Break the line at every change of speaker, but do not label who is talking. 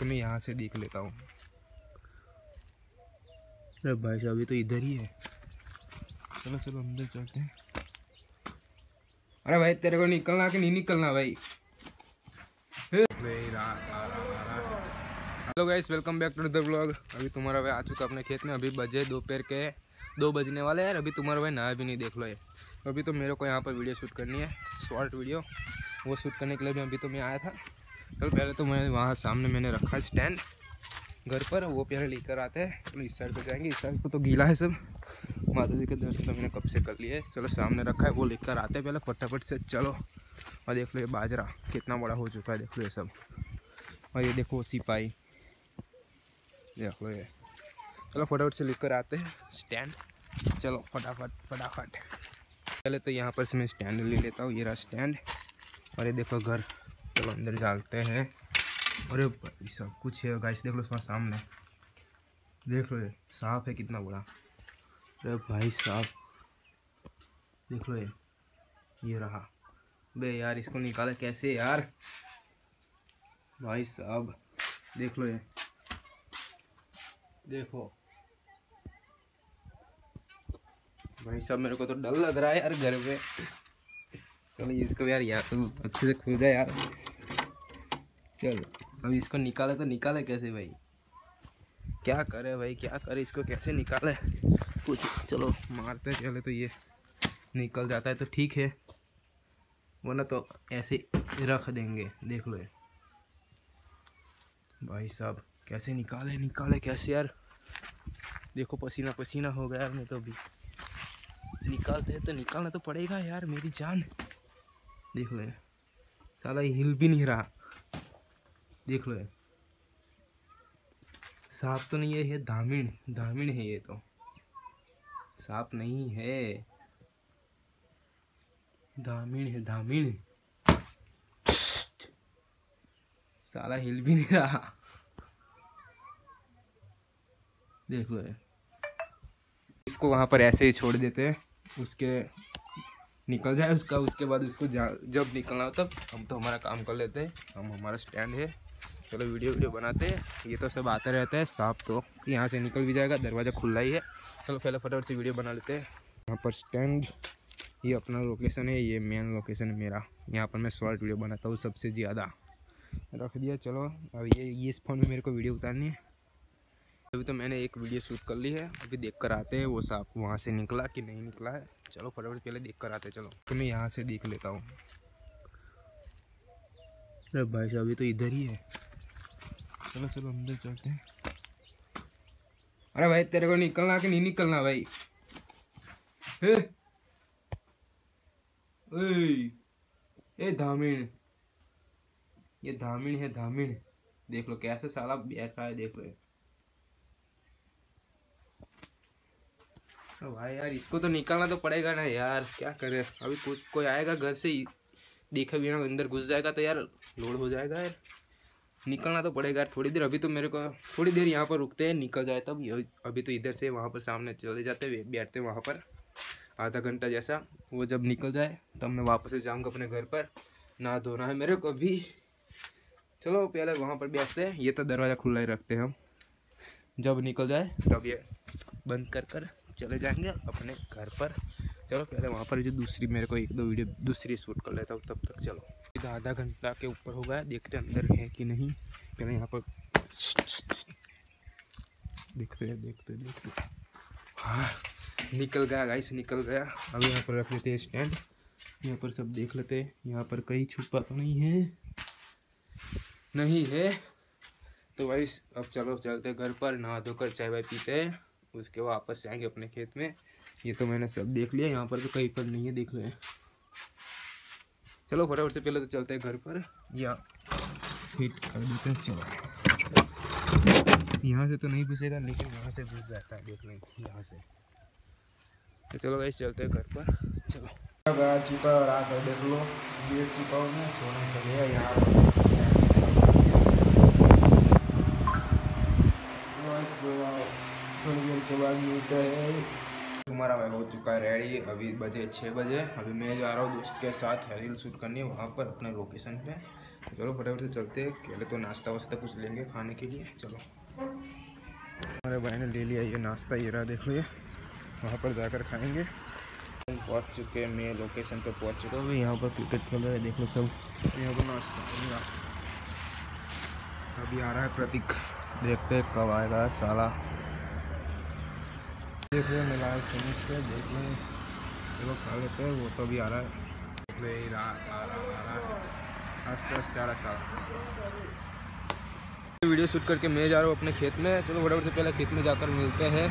तो मैं यहाँ से देख लेता हूँ। अरे भाई साहब, ये तो इधर ही है। चलो चलो, अंदर चलते हैं। अरे भाई, तेरे को निकलना कि नहीं निकलना भाई? Hello guys welcome back to the blog अभी तुम्हारा भाई आ चुका अपने खेत में। अभी बजे दोपहर के दो बजने वाले हैं। अभी तुम्हारा भाई नहा भी नहीं, देख लो ये। अभी तो मेरे को यहाँ पर वीडियो शूट करनी है, शॉर्ट वीडियो। वो शूट करने के लिए भी अभी तो मैं आया था। चलो, पहले तो मैं वहाँ सामने मैंने रखा है स्टैंड घर पर, वो पहले लेकर आते हैं। चलो, इस साइड पर जाएँगे। इस साइड पर तो गीला है सब। माता जी के दर्शन तो मैंने कब से कर लिए। चलो, सामने रखा है, वो लेकर आते हैं पहले फटाफट से। चलो, और देख लो ये बाजरा कितना बड़ा हो चुका है, देख लो ये सब। और ये देखो सिपाही। देख लो ये। चलो, फटाफट से लेकर आते हैं स्टैंड। चलो, फटाफट फटाफट। पहले तो यहाँ पर से मैं स्टैंड ले लेता हूँ, ये रहा स्टैंड। और ये देखो घर। चलो अंदर डालते हैं। अरे सब कुछ है। गाइस देख लो उसमें सामने। देख लो ये, सांप है कितना बड़ा। अरे भाई साहब देख लो ये ये रहा। बे यार, इसको निकाले कैसे यार? भाई साहब, देख लो ये। देखो। भाई साहब, मेरे को तो डर लग रहा है यार घर पे चलो इसको यार यार, तू अच्छे से खुल जाए यार। चल, अब इसको निकाले तो निकाले कैसे भाई? क्या करे भाई, क्या करे, इसको कैसे निकाले? कुछ चलो मारते चले तो ये निकल जाता है तो ठीक है। वरना तो ऐसे रख देंगे, देख लो भाई साहब, कैसे निकाले निकाले कैसे यार? देखो, पसीना पसीना हो गया मैं तो अभी। निकालते हैं तो निकालना तो पड़ेगा यार, मेरी जान। देख लो। साला हिल भी नहीं रहा। देख लो। सांप तो नहीं है, ये धामिण धामिण है ये तो। सांप नहीं है। धामिण है धामिण साला हिल भी नहीं रहा। देख लो। इसको वहाँ पर ऐसे ही छोड़ देते हैं। उसके निकल जाए उसका, उसके बाद उसको जब निकलना हो तब हम तो हमारा काम कर लेते हैं। हम, हमारा स्टैंड है। चलो वीडियो वीडियो बनाते हैं। ये तो सब आता रहता है सांप तो। यहाँ से निकल भी जाएगा, दरवाज़ा खुला ही है। चलो पहले फटाफट से वीडियो बना लेते हैं। यहाँ पर स्टैंड ये अपना लोकेशन है, ये मेन लोकेशन है मेरा। यहाँ पर मैं शॉर्ट वीडियो बनाता हूँ सबसे ज़्यादा। रख दिया, चलो। अब ये ये इस फ़ोन में मेरे को वीडियो उतारनी है। अभी तो मैंने एक वीडियो शूट कर ली है। अभी देख कर आते हैं वो सांप वहाँ से निकला कि नहीं निकला है। चलो फटाफट पहले देख कर आते चलो। तो मैं यहाँ से देख लेता हूँ। अरे भाई साहब अभी तो इधर ही है। चलो चलो, अंदर चलते हैं। अरे भाई, तेरे को निकलना कि नहीं निकलना भाई? ए धामिण ये धामिण है धामिण देख लो, कैसे साला बैठा है, देख लो। भाई यार, इसको तो निकालना तो पड़ेगा ना यार। क्या करे? अभी कुछ कोई आएगा घर से देखा भी ना अंदर घुस जाएगा तो यार लोड हो जाएगा यार। निकलना तो पड़ेगा यार, थोड़ी देर, अभी तो मेरे को, थोड़ी देर यहाँ पर रुकते हैं, निकल जाए तब। अभी तो इधर से वहाँ पर सामने चले जाते बैठते हैं वहाँ पर, आधा घंटा जैसा। वो जब निकल जाए, तब मैं वापस से जाऊँगा अपने घर पर। ना धोना है मेरे को अभी। चलो, पहले वहाँ पर बैठते हैं। ये तो दरवाज़ा खुला ही रखते हैं हम। जब निकल जाए, तब ये बंद कर कर चले जाएँगे अपने घर पर। चलो, पहले वहाँ पर जो दूसरी, मेरे को एक दो वीडियो दूसरी शूट कर लेता हूँ, तब तक चलो। इधर आधा घंटा के ऊपर हो गया देखते अंदर है कि नहीं। पहले यहाँ पर देखते हैं, देखते देखते हाँ। निकल गया गाइस निकल गया। अब यहाँ पर रख लेते हैं स्टैंड यहाँ पर सब देख लेते हैं। यहाँ पर कहीं छुपा तो नहीं है। नहीं है। तो भाई अब चलो, चलते घर पर, नहा धोकर चाय वाय पीते हैं। उसके वापस जाएँगे अपने खेत में। ये तो मैंने सब देख लिया, यहाँ पर तो कहीं पर नहीं है, देख लो। चलो, फटाफट से पहले तो चलते हैं घर पर। या फिट कर देते हैं, चलो। यहाँ से तो नहीं घुसेगा, लेकिन यहाँ से घुस जाता है, देख लो, यहाँ से। तो चलो भाई चलते हैं घर पर। चलो। गया चुका और आकर देख लो। लेट चुका हूँ मैं सोने का गया, यहाँ थोड़ी देर के बाद मिलते हैं तुम्हारा मैं हो चुका है रेडी अभी बजे छः बजे अभी मैं जा रहा हूँ दोस्त के साथ रील शूट करनी है वहाँ पर अपने लोकेशन पे। चलो फटाफट से चलते हैं। पहले तो नाश्ता वास्ता कुछ लेंगे खाने के लिए। चलो। हमारे भाई ने ले लिया ये नाश्ता, ये रहा देखो ये। वहाँ पर जाकर खाएँगे। हम पहुँच चुके हैं मैं लोकेशन पर पहुँच चुका हूँ। यहाँ पर क्रिकेट खेल रहे हैं, देख लो सब। यहाँ पर नाश्ता अभी आ रहा है प्रतीक। देखते हैं कब आएगा साला। देख रहे मिला से, देख लें। चलो खा लेते हैं वो तो भी आ रहा है। ले रहा आ रहा आ रहा है। आस्ते आस्ते आ रहा है वीडियो शूट करके मैं जा रहा हूँ अपने खेत में। चलो बड़े से पहले खेत में जाकर मिलते हैं।